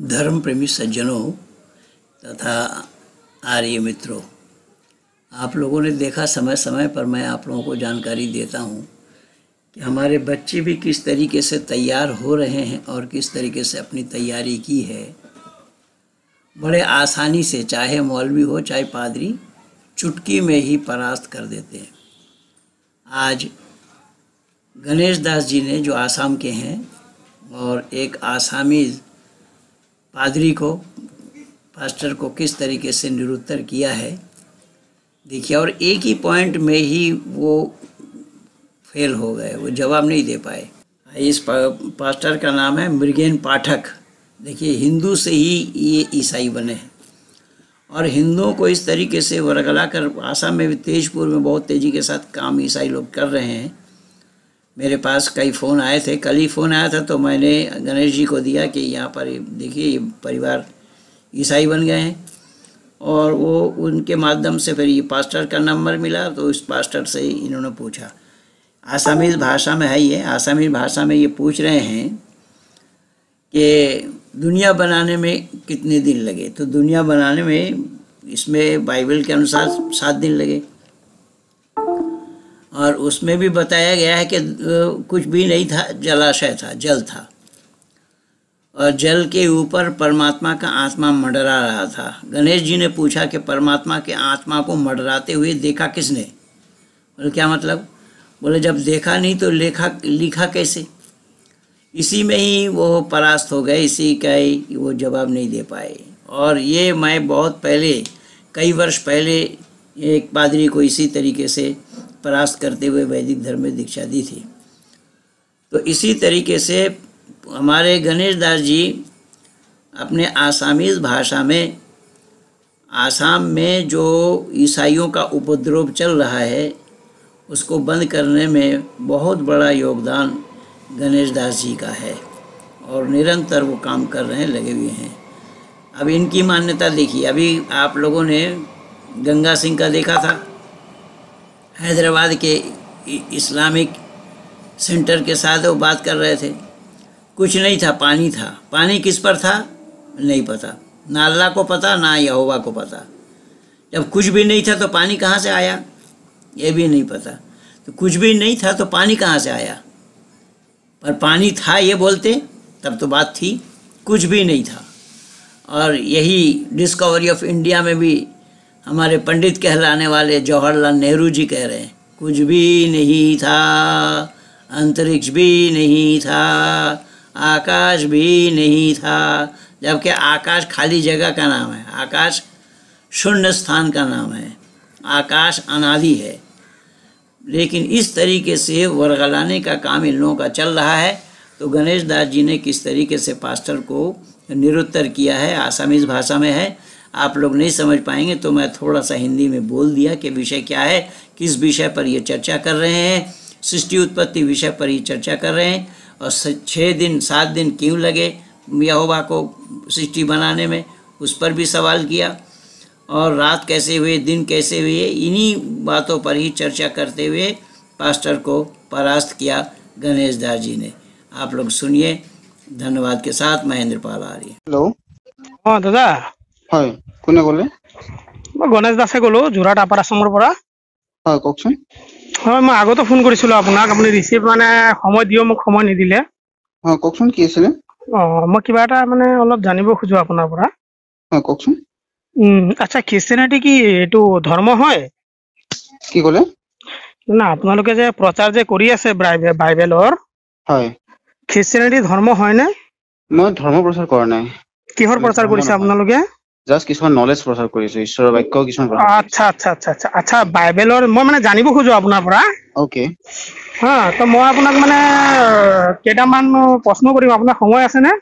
धर्म प्रेमी सज्जनों तथा आर्य मित्रों, आप लोगों ने देखा समय समय पर मैं आप लोगों को जानकारी देता हूँ कि हमारे बच्चे भी किस तरीके से तैयार हो रहे हैं और किस तरीके से अपनी तैयारी की है। बड़े आसानी से, चाहे मौलवी हो, चाहे पादरी, चुटकी में ही परास्त कर देते हैं। आज गणेश दास जी ने जो आसाम के हैं और एक आसामी पादरी को, पास्टर को किस तरीके से निरुत्तर किया है? देखिए, और एक ही पॉइंट में ही वो फेल हो गए, वो जवाब नहीं दे पाए। इस पास्टर का नाम है मृगेन पाठक। देखिए, हिंदू से ही ये ईसाई बने हैं। और हिंदुओं को इस तरीके से वरगला कर, आसाम में भी तेजपुर में बहुत तेज़ी के साथ काम ईसाई लोग कर रहे हैं। मेरे पास कई फ़ोन आए थे। कल ही फ़ोन आया था तो मैंने गणेश जी को दिया कि यहाँ पर देखिए, ये परिवार ईसाई बन गए हैं। और वो उनके माध्यम से फिर ये पास्टर का नंबर मिला तो उस पास्टर से इन्होंने पूछा। आसामीज भाषा में है ये। आसामीज भाषा में ये पूछ रहे हैं कि दुनिया बनाने में कितने दिन लगे? तो दुनिया बनाने में इसमें बाइबल के अनुसार सात दिन लगे। और उसमें भी बताया गया है कि कुछ भी नहीं था, जलाशय था, जल था। और जल के ऊपर परमात्मा का आत्मा मडरा रहा था। गणेश जी ने पूछा कि परमात्मा के आत्मा को मडराते हुए देखा किसने? बोले, क्या मतलब? बोले, जब देखा नहीं तो लेखा, लिखा कैसे? इसी में ही वो परास्त हो गए, इसी का ही वो जवाब नहीं दे पाए। और ये मैं बहुत पहले, कई वर्ष पहले, एक पादरी को इसी तरीके से परास्त करते हुए वैदिक धर्म में दीक्षा दी थी। तो इसी तरीके से हमारे गणेश दास जी अपने आसामीज भाषा में, आसाम में जो ईसाइयों का उपद्रव चल रहा है, उसको बंद करने में बहुत बड़ा योगदान गणेश दास जी का है और निरंतर वो काम कर रहे हैं, लगे हुए हैं। अब इनकी मान्यता देखिए, अभी आप लोगों ने गंगा सिंह का देखा था। हैदराबाद के इस्लामिक सेंटर के साथ वो बात कर रहे थे। कुछ नहीं था, पानी था। पानी किस पर था? नहीं पता। ना अल्लाह को पता, ना यहोवा को पता। जब कुछ भी नहीं था तो पानी कहाँ से आया? ये भी नहीं पता। तो कुछ भी नहीं था तो पानी कहाँ से आया? पर पानी था ये बोलते, तब तो बात थी। कुछ भी नहीं था। और यही डिस्कवरी ऑफ़ इंडिया में भी हमारे पंडित कहलाने वाले जवाहरलाल नेहरू जी कह रहे हैं, कुछ भी नहीं था, अंतरिक्ष भी नहीं था, आकाश भी नहीं था, जबकि आकाश खाली जगह का नाम है, आकाश शून्य स्थान का नाम है, आकाश अनादि है। लेकिन इस तरीके से वर्गलाने का काम इन लोगों का चल रहा है। तो गणेश दास जी ने किस तरीके से पास्टर को निरुत्तर किया है, आसामीज भाषा में है आप लोग नहीं समझ पाएँगे तो मैं थोड़ा सा हिंदी में बोल दिया कि विषय क्या है किस विषय पर ये चर्चा कर रहे हैं सृष्टि उत्पत्ति विषय पर ही चर्चा कर रहे हैं और छः दिन सात दिन क्यों लगे यहोवा को सृष्टि बनाने में उस पर भी सवाल किया। और रात कैसे हुए दिन कैसे हुए इन्हीं बातों पर ही चर्चा करते हुए पास्टर को परास्त किया गणेश दास जी ने। आप लोग सुनिए धन्यवाद के साथ महेंद्र पाल आ रही हेलो। हाँ दादा। হয় কোনে ক'লে? মই গণেশ দাসে ক'লো যোৰহাট আপাৰ আছামৰ পৰা। হয় কওকচোন। হয় মই আগতো ফোন কৰিছিলো আপোনাক আপুনি ৰিচিভ মানে সময় দিও মোক সময় নিদিলে। হয় কওকচোন কি আছিলে? অ মই কিবা এটা মানে অলপ জানিব খোজো আপোনাৰ পৰা। হয় কওকচোন। উম আচ্ছা খ্ৰীষ্টিয়ানিটি কি এইটো ধৰ্ম হয়? কি ক'লে? না আপোনালোকে যে প্ৰচাৰ যে কৰি আছে বাইবেলৰ হয়। খ্ৰীষ্টিয়ানিটি ধৰ্ম হয়নে? মই ধৰ্ম প্ৰচাৰ কৰা নাই। কিহৰ প্ৰচাৰ কৰিছে। আপোনালোকে? জাষ্ট কিছুমান নলেজ প্ৰচাৰ কৰিছো ঈশ্বৰৰ বাক্য কিছুমান আচ্ছা আচ্ছা আচ্ছা আচ্ছা আচ্ছা বাইবেলৰ মই মানে জানিব খোজো আপোনাৰ পৰা। অ'কে হা তো মই আপোনাক মানে কেইটামান প্ৰশ্ন কৰিম আপোনাৰ সময় আছেনে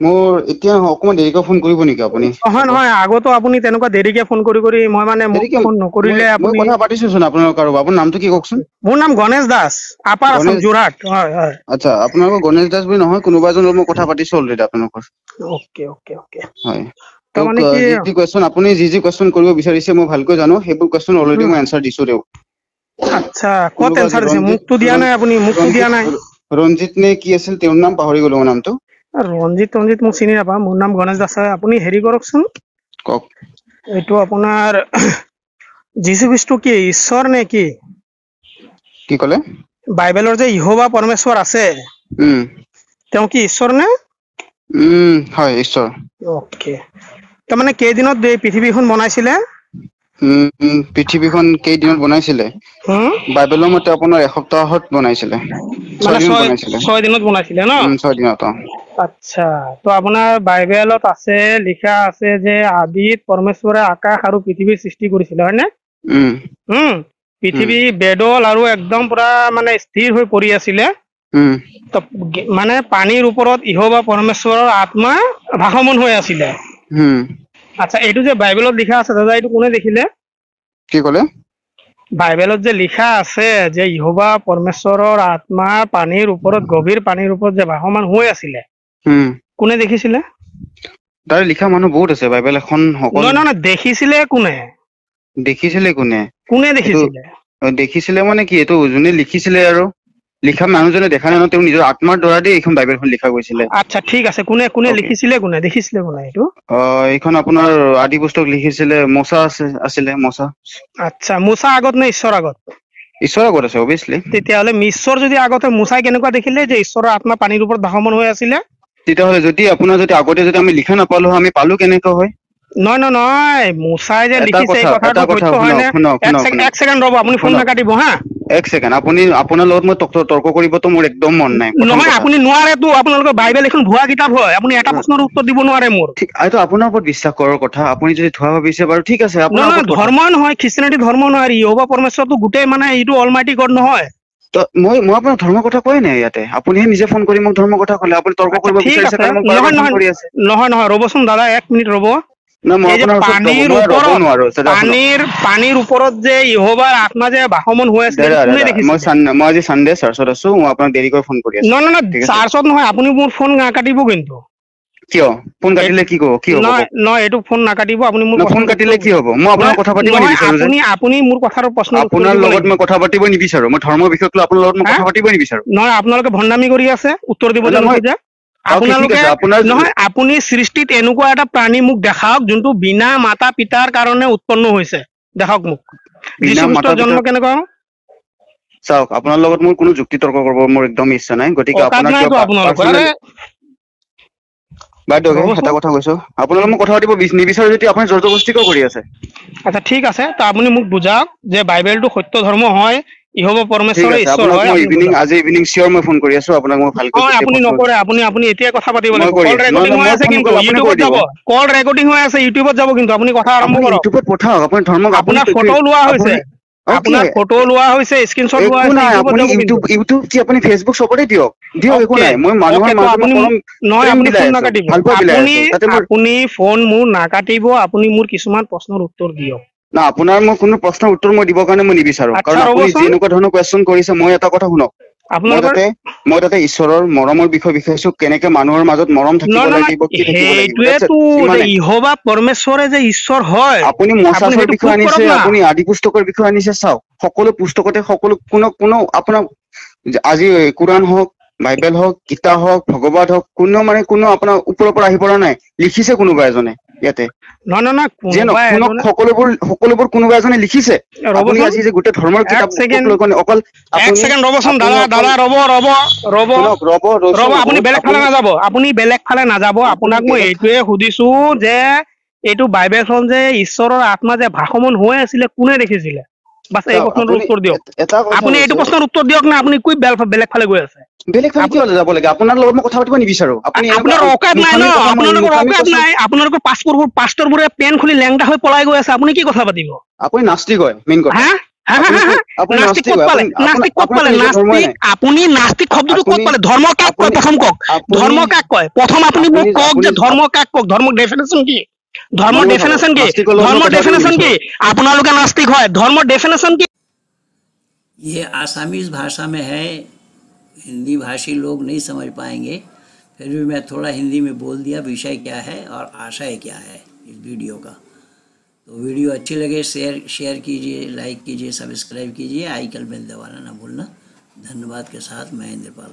মোৰ এতিয়া অকণমান দেৰিকৈ ফোন কৰিব নেকি আপুনি? নহয় নহয় আগতো আপুনি তেনেকুৱা দেৰিকে ফোন কৰি কৰি মই মানে মোক ফোন নকৰিলে মই- মই আপুনি কথা পাতিছোচোন আপোনালোক আৰু আপোনাৰ নামটো কি কওকচোন? মোৰ নাম গণেশ দাস আপাৰ আছাম গণেশ- যোৰহাট হয় হয়। আচ্ছা আপোনালোকৰ গণেশ দাস বুলি নহয় কোনোবা এজন মই কথা পাতিছো অলৰেডি আপোনালোকৰ। অ'কে অ'কে অ'কে হয়। তেওঁক, কি যি যি কুৱেশ্যন আপুনি যি যি কুৱেশ্যন কৰিব বিচাৰিছে মই ভালকৈ জানো সেইবোৰ কুৱেশ্যন অলৰেডি মই এনচাৰ দিছো তেওঁক আচ্ছা ক'ত কোনোবা এনচাৰ দিছে? ৰঞ্জিত- মোকতো দিয়া নাই আপুনি মোকতো দিয়া নাই। ৰঞ্জিত- ৰঞ্জিত নে কি আছিল তেওঁৰ নাম পাহৰি গলো মই নামটো। ৰঞ্জিত ৰঞ্জিত মোক চিনি নাপাওঁ মোৰ নাম গণেশ দাস। হয় আপুনি হেৰি কৰকচোন। কওক। এইটো আপোনাৰ যীশু খ্ৰীষ্টটো কি ঈশ্বৰ নে কি? কি ক'লে? বাইবেলৰ যে ইহোবা পৰমেশ্বৰ আছে তেওঁ কি ঈশ্বৰ নে? হয় ঈশ্বৰ। অ'কে। তাৰমানে কেইদিনত এই পৃথিৱীখন বনাইছিলে? পৃথিৱীখন কেইদিনত বনাইছিলে? বাইবেলৰ মতে আপোনাৰ এসপ্তাহত বনাইছিলে। ছয় দিনত বনাইছিলে ন? ছয় দিনত আচ্ছা তো আপোনাৰ বাইবেলত আছে লিখা আছে যে আদিত পৰমেশ্বৰে আকাশ আৰু পৃথিৱীৰ সৃষ্টি কৰিছিলে হয়নে? পৃথিৱী বেদল আৰু একদম পুৰা মানে স্থিৰ হৈ পৰি আছিলে। মানে পানীৰ ওপৰত ইহোবা পৰমেশ্বৰৰ আত্মা ভাষমন হৈ আছিলে। আচ্ছা এইটো যে বাইবেলত লিখা আছে দাদা এইটো কোনে দেখিলে? কি ক'লে? বাইবেলত যে লিখা আছে যে ইহোবা পৰমেশ্বৰৰ আত্মা পানীৰ ওপৰত গভীৰ পানীৰ ওপৰত যে ভাসমান হৈ আছিলে কোনে দেখিছিলে? তাৰে লিখা মানুহ বহুত আছে বাইবেল এখন সকলো নহয় নহয় দেখিছিলে কোনে? দেখিছিলে কোনে? কোনে দেখিছিলে? দেখিছিলে মানে কি এইটো যোনে লিখিছিলে আৰু লিখা মানুহজনে দেখা নাই ন তেওঁ নিজৰ আত্মাৰ দ্বাৰা দি এইখন বাইবেলখন লিখা গৈছিলে। আচ্ছা ঠিক আছে। কোনে কোনে. লিখিছিলে কোনে? দেখিছিলে কোনে এইটো? এইখন আপোনাৰ আদি পুস্তক লিখিছিলে মচা আছে আছিলে মচা। আচ্ছা মুছা আগত নে ঈশ্বৰ আগত? ঈশ্বৰৰ আগত আছে অভিয়াছলি তেতিয়াহ'লে ঈশ্বৰ যদি আগতে মুছাই কেনেকুৱা দেখিলে যে ঈশ্বৰৰ আত্মা পানীৰ ওপৰত ভাসমান হৈ আছিলে? তেতিয়াহ'লে যদি আপোনাৰ যদি আগতে যদি আমি লিখা নাপালো হয়, আমি পালো কেনেকৈ হয়? নহয় নহয় নহয়। মুছাই যে লিখিছে এই কথা, কথাটো সত্য হয় নে শুনক, শুনক, এক ছেকেণ্ড ৰ'ব আপুনি ফোন। নাকাটিব হা? এক ছেকেণ্ড আপুনি আপোনাৰ লগত মই তৰ্ক কৰিবতো মোৰ একদম মন নাই নহয়। আপুনি নোৱাৰেতো আপোনালোকৰ বাইবেল এখন ভুৱা কিতাপ হয় আপুনি এটা প্ৰশ্নৰ উত্তৰ দিব নোৱাৰে মোৰ। ঠিক এইটো আপোনাৰ ওপৰত বিশ্বাস কৰাৰ কথা আপুনি যদি ধোৱা ভাবিছে বাৰু ঠিক আছে আপোনাৰ। ধৰ্ম নহয় খ্ৰীষ্টানিটি ধৰ্ম নহয় ইহোবা পৰমেশ্বৰটো গোটেই মানে এইটো অলমাইটি গড নহয়। ত- মই মই আপোনাক ধৰ্মৰ কথা কোৱাই নাই ইয়াতে আপুনিহে নিজে ফোন কৰি মোক ধৰ্মৰ কথা ক'লে আপুনি তৰ্ক কৰিব বিচাৰিছে নহয় নহয় ৰ'বচোন দাদা এক মিনিট ৰ'ব। না মই এই যে আপোনাৰ ওচৰত ৰ'ব, পানীৰ মই ৰ'ব ওপৰত নোৱাৰো দাদা, শুনক। পানীৰ পানীৰ ওপৰত যে ইহোবাৰ আত্মা যে ভাষমন হৈ আছিলে দাদা এইটো কোনে দাদা মই দেখিছিলে চান- মই আজি চানডে চাৰ্চত আছো মই আপোনাক দেৰিকৈ ফোন কৰি আছো নহয় নহয় ঠিক আছে। চাৰ্চত নহয় আপুনি মোৰ ফোন নাকাটিব কিন্তু কিয় ফোন কাটিলে কি কব কি হ'ব নহয় কওক? নহয় এইটো ফোন নাকাটিব আপুনি মোৰ না, ফোন প্ৰশ্নৰ কাটিলে উত্তৰ- কি হ'ব মই আপোনাৰ নহয়, কথা পাতিব নহয়, নিবিচাৰো যে আপুনি আপুনি মোৰ কথাৰ প্ৰশ্নৰ উত্তৰ আপোনাৰ দিব লগত লাগিব। মই কথা পাতিব নিবিচাৰো মই ধৰ্মৰ বিষয়ক লৈ আপোনাৰ লগত মই হা? কথা পাতিব নিবিচাৰো নহয় আপোনালোকে ভণ্ডামি কৰি আছে উত্তৰ দিব আপোনালোকে নহয় আপুনি সৃষ্টিত এনেকুৱা এটা প্ৰাণী মোক দেখাওক যোনটো বিনা মাতা পিতাৰ কাৰণে উৎপন্ন হৈছে। দেখাওক মোক। জন্ম কেনেকুৱা চাওক আপোনাৰ লগত মোৰ কোনো যুক্তি তৰ্ক কৰিব মোৰ একদম ইচ্ছা নাই। গতিকে অকাত আপোনাৰ নাইতো কিবা আপোনালোকৰ। personal- আৰে বাইদেউ ৰ'বচোন। এটা কথা কৈছো। আপোনালোকে মোক কথা পাতিব বিচ- নিবিচাৰে যদি আপুনি জোৰ জবস্তি কিয় কৰি আছে? আচ্ছা ঠিক আছে। তো আপুনি মোক বুজাওক যে বাইবেলটো সত্য ধৰ্ম হয় ইহব পৰমেশ্বৰে ঈশ্বৰ হয় ইভিনিং। আজি ইভিনিং চিয়ৰ মই ফোন কৰি আছো আপোনাক মই ভালকৈ হয় গোটেই আপুনি নকৰে আপুনি আপুনি এতিয়াই কথা পাতিব লাগিব কল। ৰেকৰ্ডিং হৈ আছে কিন্তু ইউটিউবত যাব। কল ৰেকৰ্ডিং হৈ আছে ইউটিউবত যাব কিন্তু আপুনি কথা আৰম্ভ কৰক। ইউটিউবত পঠাওক আপুনি ধৰ্মক আপুনি আপোনাৰ ফটো লোৱা হৈছে। আপোনাৰ ফটো লোৱা হৈছে স্ক্ৰীনশ্বট লোৱা হৈছে আপুনি ইউটিউব ইউটিউব কি আপুনি ফেচবুক চবতে দিয়ক। দিয়ক একো নাই মই মানুহৰ মাজত আপুনি নহয় আপুনি ফোন নাকাটিব। আপুনি আপুনি ফোন মোৰ নাকাটিব আপুনি মোৰ কিছুমান প্ৰশ্নৰ উত্তৰ দিয়ক। না আপোনাৰ মই কোনো প্ৰশ্নৰ উত্তৰ মই দিবৰ কাৰণে মই নিবিচাৰো। কাৰণ আপুনি। যেনেকুৱা ধৰণৰ কুৱেশ্যন কৰিছে মই এটা কথা শুনক। মই তাতে মই তাতে ঈশ্বৰৰ মৰমৰ বিষয়ে বিষয়ছো কেনেকে মানুহৰ মাজত মৰম থাকিব লাগিব কি থাকিব আপুনি বিষয়ে আনিছে আদি পুস্তকৰ বিষয়ে আনিছে চাওক। সকলো পুস্তকতে সকলো কোনো কোনো আপোনাক যে আজি কোৰাণ হওক বাইবেল হওক গীতা হওক ভগৱত হওক কোনো মানে কোনো আপোনাৰ ওপৰৰ পৰা আহি পৰা নাই। লিখিছে কোনোবা এজনে ইয়াতে। নহয় নহয় নহয় যে কোনোবা শুনক এজনে সকলোবোৰ সকলোবোৰ কোনোবা এজনে লিখিছে। আপুনি ৰ'বচোন। আজি যে গোটেই ধৰ্মৰ এক কিতাপ second, লৈ কেনে অকল এক আপুনি ছেকেণ্ড ৰ'বচোন আপুনি দাদা অকল- দাদা ৰ'ব ৰ'ব ৰ'ব। শুনক ৰ'ব ৰ'বচোন, ৰ'ব আপুনি বহুত বেলেগ ফালে আপুনি- নাযাব আপুনি বেলেগ ফালে নাযাব। আপুনি আপোনাক মই বেলেগ- এইটোৱে সুধিছো যে এইটো বাইবেলখন যে ঈশ্বৰৰ আত্মা যে ভাষমন হৈ আছিলে কোনে দেখিছিলে? বাছ এই উত্তৰ দিয়ক। এ- এটা কথা আপুনি এইটো প্ৰশ্নৰ উত্তৰ দিয়ক না আপুনি বেল- বেলেগ ফালে গৈ আছে। বেলেগ ফালে কিয় যাব লাগে? আপোনাৰ লগত মই কথা পাতিব নিবিচাৰো। আপুনি আপোনাৰ অকাত নাই ন? আপোনালোকৰ মুখামুখি অকাত নাই? আপোনালোকৰ পাছপোৰ্টবোৰ পাষ্টৰবোৰে পেন খুলি লেংটা হৈ পলাই গৈ আছে। আপুনি কি কথা পাতিব? আপুনি নাস্তিক হয় মেইন কথা? আপুনি নাস্তিক হয়, শব্দটো ক'ত পালে? ধৰ্ম কাক কয়? প্ৰথম কওক। আপুনি- ধৰ্ম কাক কয়? প্ৰথম আপুনি মোক কওক যে ধৰ্ম কাক কওক? ধৰ্মৰ ডেফিনেশ্যন কি? ধৰ্মৰ মই ডেফিনেশ্যন কি নাস্তিকৰ লগত মই ধৰ্মৰ কথা পাতিব ডেফিনেশ্যন কি নিবিচাৰো। আপোনালোকে নাস্তিক হয় ধৰ্মৰ ডেফিনেশ্যন কি ये आसामीज भाषा में है हिंदी भाषी लोग नहीं समझ पाएंगे फिर भी मैं थोड़ा हिंदी में बोल दिया विषय क्या है और आशय क्या है इस वीडियो का तो वीडियो अच्छी लगे शेयर शेयर कीजिए लाइक कीजिए सब्सक्राइब कीजिए आई कल बेल दबाना ना भूलना धन्यवाद के साथ मैं इंद्रपाल